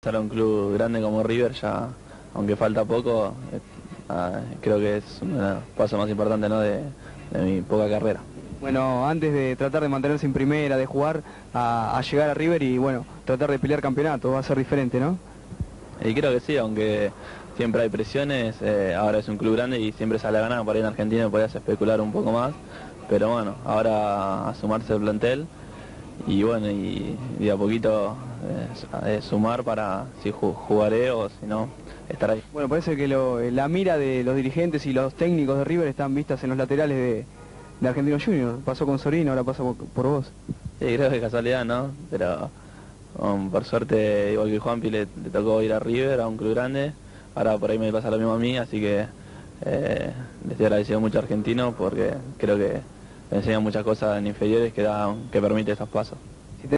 Estar a un club grande como River ya, aunque falta poco, eh, ah, creo que es un paso más importante ¿no? de, de mi poca carrera. Bueno, antes de tratar de mantenerse en primera, de jugar, a, a llegar a River y bueno, tratar de pelear campeonato, va a ser diferente, ¿no? Y creo que sí, aunque siempre hay presiones, eh, ahora es un club grande y siempre sale a ganar, por ahí en Argentina podías especular un poco más, pero bueno, ahora a sumarse el plantel y bueno, y, y a poquito eh, eh, sumar para si ju- jugaré o si no, estar ahí. Bueno, parece que lo- la mira de los dirigentes y los técnicos de River están vistas en los laterales de, de Argentino Junior. Pasó con Sorino, ahora pasa por, por vos. Sí, creo que es casualidad, ¿no? Pero um, por suerte, igual que Juanpi, le, le tocó ir a River, a un club grande. Ahora por ahí me pasa lo mismo a mí, así que eh, le estoy agradecido mucho a Argentino porque creo que me enseñan muchas cosas en inferiores que, da, que permite estos pasos.